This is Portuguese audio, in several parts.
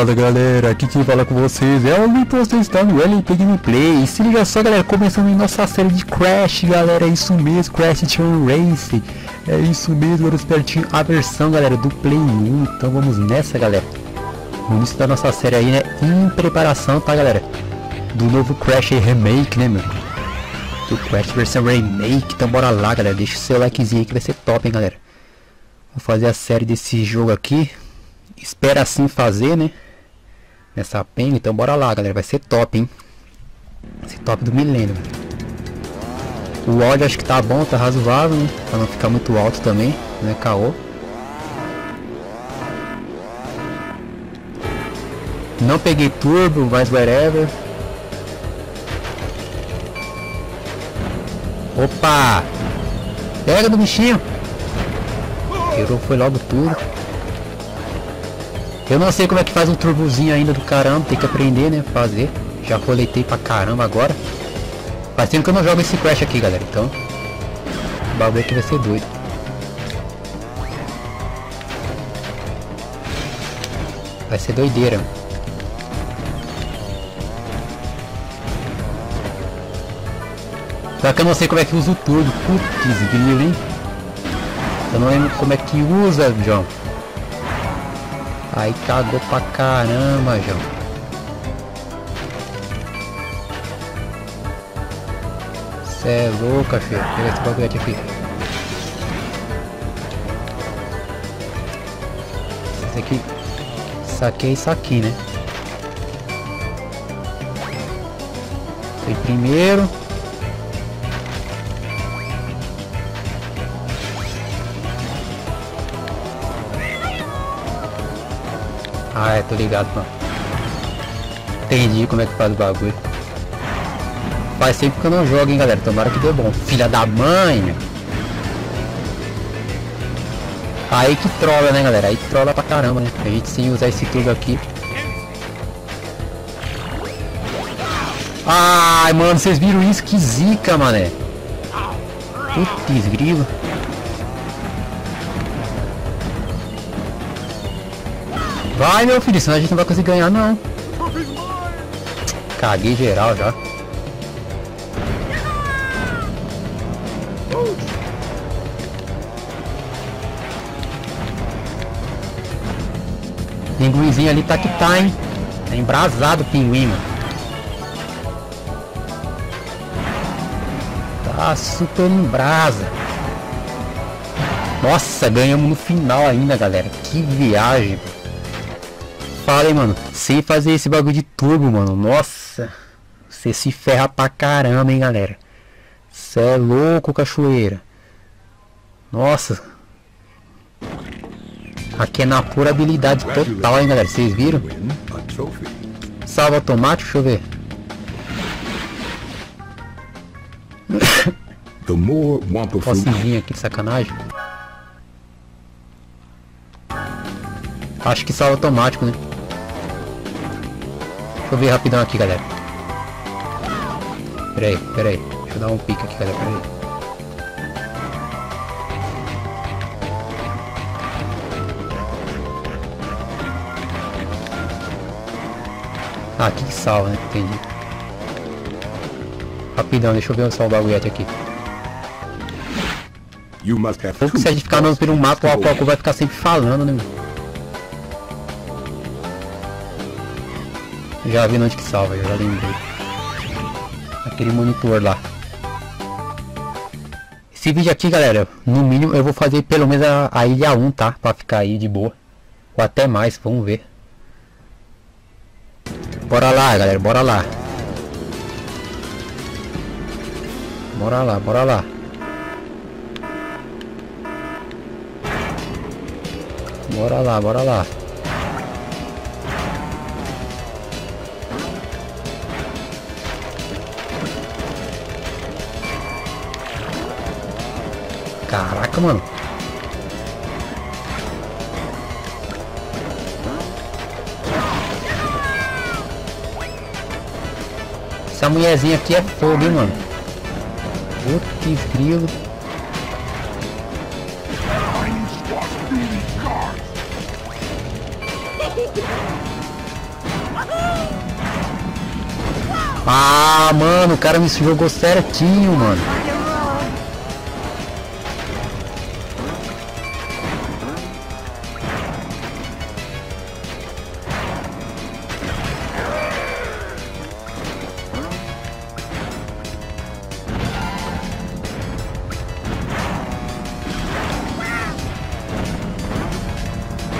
Fala galera, aqui quem fala com vocês é o Vitor, vocês estão no LP Gameplay. Se liga só galera, começando em nossa série de Crash galera, é isso mesmo, Crash Team Race É isso mesmo, agora espertinho a versão galera do Play 1 Então vamos nessa galera. No início da nossa série aí né, em preparação tá galera? Do novo Crash Remake né meu? Do Crash versão Remake, então bora lá galera. Deixa o seu likezinho aí que vai ser top hein galera. Vou fazer a série desse jogo aqui. Espera assim fazer, né? Nessa penga, então bora lá, galera. Vai ser top, hein? Ser top do milênio. O áudio acho que tá bom, tá razoável, né? Pra não ficar muito alto também, né? Caô. Não peguei turbo, mas whatever. Opa! Pega do bichinho! Tirou, foi logo tudo. Eu não sei como é que faz um turbozinho ainda do caramba, tem que aprender, né? Fazer. Já roletei pra caramba agora. Faz tempo que eu não jogo esse Crash aqui, galera. Então, o bagulho aqui vai ser doido. Vai ser doideira. Só que eu não sei como é que usa o turbo. Putz, grilo, hein? Eu não lembro como é que usa, João. Aí cagou pra caramba, João. Cê é louca, filho. Pega esse bagulho aqui. Isso aqui. Isso aqui é isso aqui, né? Foi primeiro. Ah, é, tô ligado, mano. Entendi como é que faz o bagulho. Faz tempo que eu não jogo, hein, galera. Tomara que dê bom. Filha da mãe! Aí que trola, né, galera? Aí que trola pra caramba, né? A gente sem usar esse tubo aqui. Ai, mano, vocês viram isso? Que zica, mané. Putz, grilo. Vai, meu filho, senão a gente não vai conseguir ganhar, não. Caguei geral já. Pinguinzinho ali tá que tá, hein? Tá embrasado o pinguim, mano. Tá super em brasa. Nossa, ganhamos no final ainda, galera. Que viagem fala, hein, mano. Sem fazer esse bagulho de turbo, mano. Nossa. Você se ferra pra caramba, hein, galera. Cê é louco, cachoeira. Nossa. Aqui é na pura habilidade total, hein, galera. Vocês viram? Salva automático, deixa eu ver. Posso vir aqui de sacanagem? Acho que salva automático, né? Deixa eu ver rapidão aqui, galera. Pera aí, pera aí. Deixa eu dar um pique aqui, galera. Pera aí. Ah, aqui que salva, né? Entendi. Rapidão, deixa eu ver só o bagulhete aqui. Gente ficar andando por um mapa, o Alcoco vai ficar sempre falando, né? Já vi onde que salva, já lembrei. Aquele monitor lá. Esse vídeo aqui, galera, no mínimo eu vou fazer pelo menos a, a ilha 1, tá? Pra ficar aí de boa. Ou até mais, vamos ver. Bora lá, galera, bora lá. Bora lá, bora lá. Bora lá, bora lá. Caraca, mano. Essa mulherzinha aqui é fogo, hein, mano. Puta que grilo. Ah, mano, o cara me jogou certinho, mano.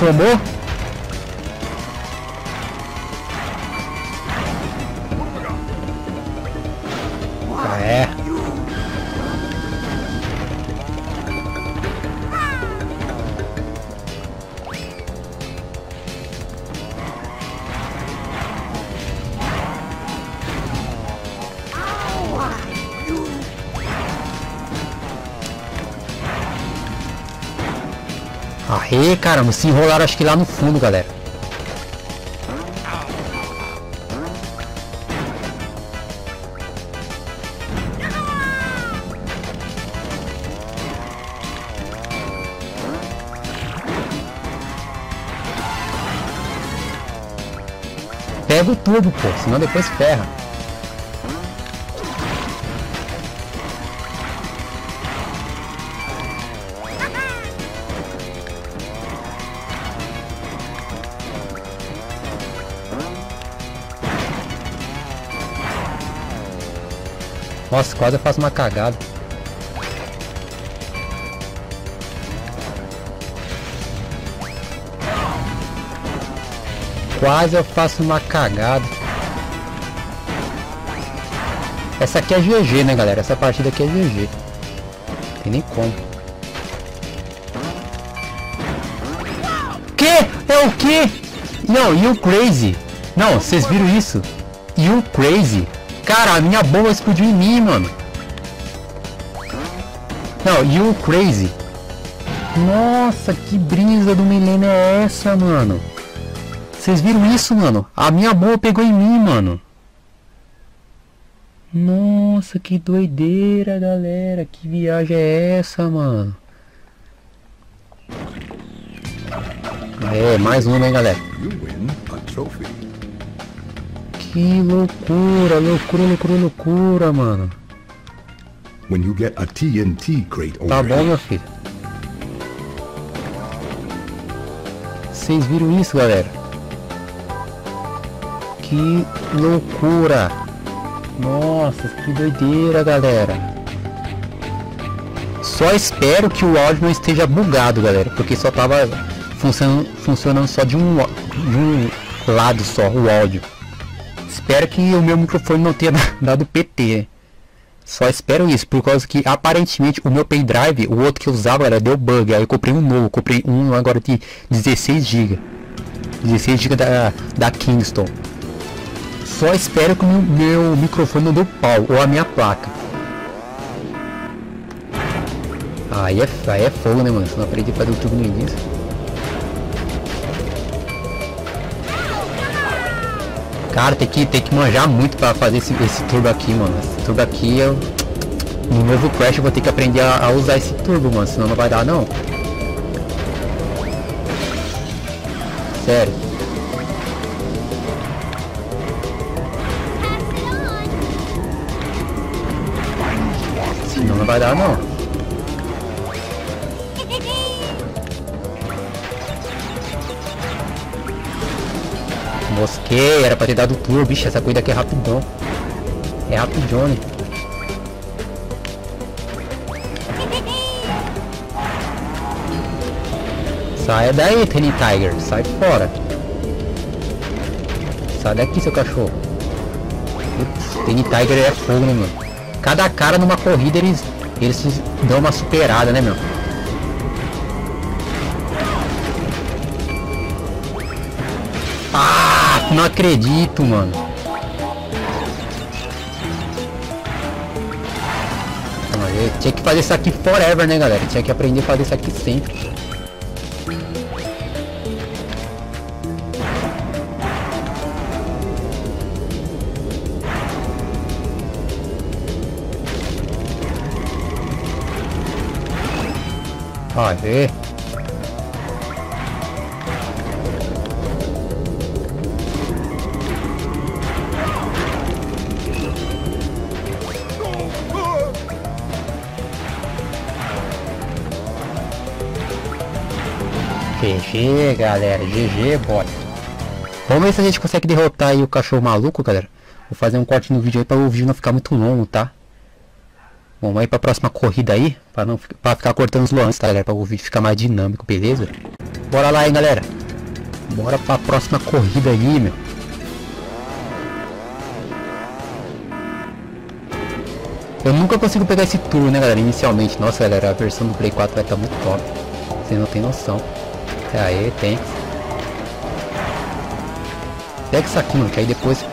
Tomou? Aê, caramba, se enrolaram acho que lá no fundo, galera. Pega o tubo, pô, senão depois ferra. Nossa, quase eu faço uma cagada. Quase eu faço uma cagada. Essa aqui é GG, né, galera? Essa partida aqui é GG. Tem nem como. Que? É o que? Não, you crazy. Não, vocês viram isso? You crazy. Cara, a minha bomba explodiu em mim, mano. Não, you crazy. Nossa, que brisa do milênio é essa, mano? Vocês viram isso, mano? A minha bomba pegou em mim, mano. Nossa, que doideira, galera. Que viagem é essa, mano? É, mais uma, hein, galera. Que loucura, loucura, loucura, loucura, mano. When you get a TNT crate Tá bom, already, meu filho. Vocês viram isso, galera? Que loucura. Nossa, que doideira, galera. Só espero que o áudio não esteja bugado, galera. Porque só tava funcionando, funcionando só de um, de um lado só, o áudio. Espero que o meu microfone não tenha dado PT. Só espero isso, por causa que aparentemente o meu pendrive, o outro que eu usava, era deu bug. Aí eu comprei um novo, comprei um agora de 16 GB. 16 GB da, da Kingston. Só espero que o meu, meu microfone não deu pau, ou a minha placa. Aí é, aí é fogo, né, mano? Não aprendi a fazer o tubo no início. Cara, tem que, tem que manjar muito pra fazer esse, esse turbo aqui, mano. Esse turbo aqui eu. No novo Crash eu vou ter que aprender a, a usar esse turbo, mano. Senão não vai dar não. Sério. Senão não vai dar não. Mosquei, era pra ter dado turbo, bicho, essa coisa aqui é rapidão. É rapidone. Saia daí, Tenny Tiger, sai fora. Sai daqui, seu cachorro. Putz, Tenny Tiger é fogo, né, meu? Cada cara numa corrida eles, eles dão uma superada, né, meu? Não acredito, mano. Eu tinha que fazer isso aqui forever, né, galera? Tinha que aprender a fazer isso aqui sempre. Aê. GG, galera. GG, bot. Vamos ver se a gente consegue derrotar aí o cachorro maluco, galera. Vou fazer um corte no vídeo aí para o vídeo não ficar muito longo, tá? Vamos aí para a próxima corrida aí, para não para ficar cortando os lances, tá, galera? Para o vídeo ficar mais dinâmico, beleza? Bora lá, hein, galera. Bora para a próxima corrida aí, meu. Eu nunca consigo pegar esse tour, né, galera? Inicialmente. Nossa, galera, a versão do Play 4 vai estar tá muito top. Você não tem noção. Aê, tem. Pega aqui, mano, que aí depois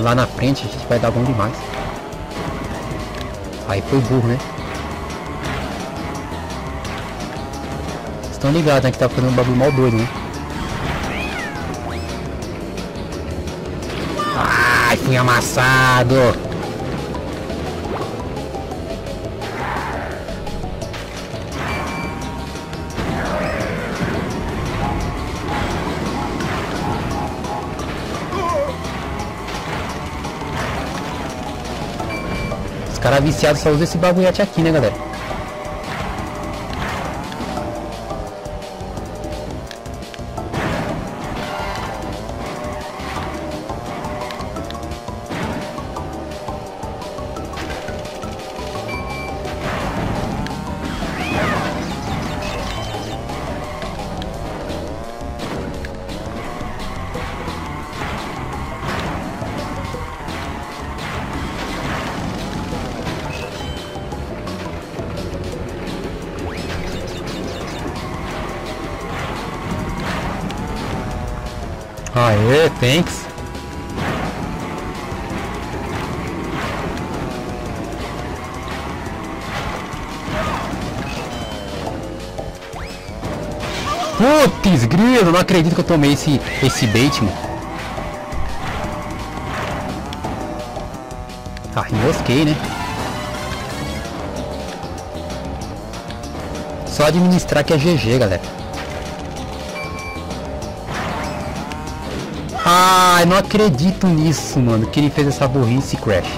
lá na frente a gente vai dar bom demais. Aí foi burro, né? Estão ligados, né? Que tá fazendo um bagulho mal doido, né? Ai, fui amassado! Cara viciado só usa esse bagulhete aqui, né, galera? Aê, thanks. Putz, grilo, não acredito que eu tomei esse, esse bait, mano. Ah, enrosquei, né? Só administrar que é GG, galera. Ai, não acredito nisso, mano. Que ele fez essa burrice Crash.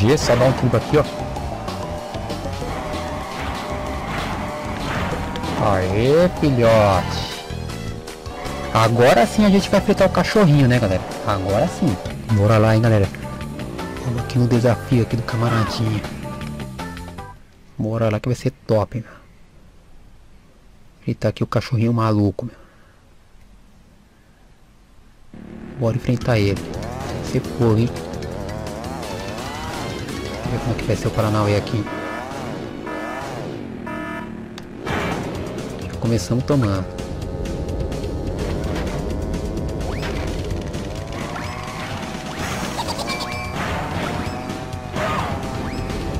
GG, só dá um tubo aqui, ó. Aê, filhote. Agora sim a gente vai enfrentar o cachorrinho, né, galera? Agora sim. Bora lá, hein, galera. Vamos aqui no desafio aqui do camaradinho. Bora lá que vai ser top, meu. Eita, aqui o cachorrinho maluco, meu. Bora enfrentar ele. Se for, hein? Ver como é que vai ser o Paranauê aqui. Já começamos tomando.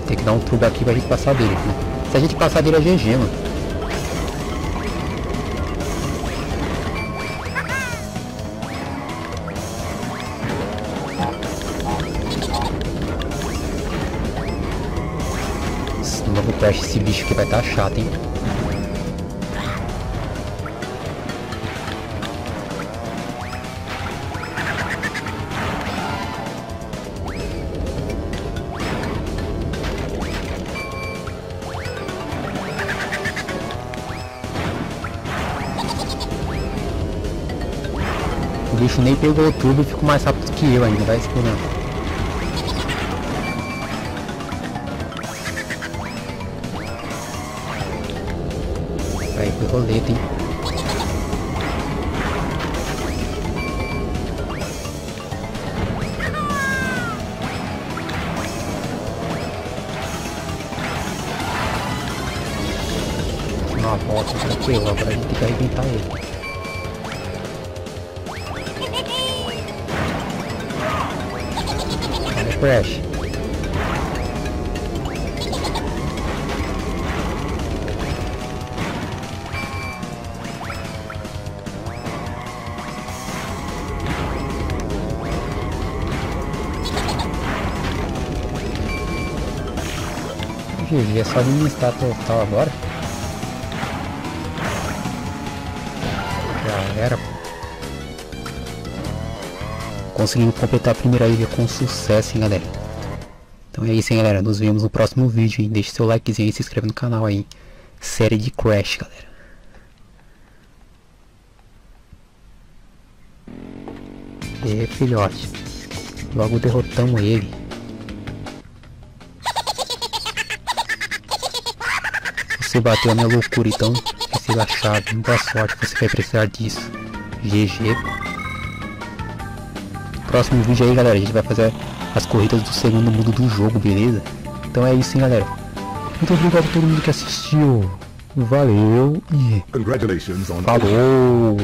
Tem que dar um truque aqui pra gente passar dele. Né? Se a gente passar dele é GG, mano. Esse bicho aqui vai estar tá chato, hein? O bicho nem pegou tudo e ficou mais rápido que eu ainda, vai explorando. Aí foi roleta, hein? Uma volta tranquila, agora a gente tem que arrebentar ele. Crash. GG, é só administrar total agora. Já era. Conseguimos completar a primeira ilha com sucesso, hein, galera. Então é isso, hein, galera. Nos vemos no próximo vídeo, hein. Deixe seu likezinho e se inscreva no canal aí. Série de Crash, galera. E filhote. Logo derrotamos ele. Você bateu a minha loucura, então receba a chave. Muita sorte, você vai precisar disso. GG. Próximo vídeo aí, galera, a gente vai fazer as corridas do segundo mundo do jogo, beleza? Então é isso, hein, galera. Muito obrigado a todo mundo que assistiu. Valeu e falou!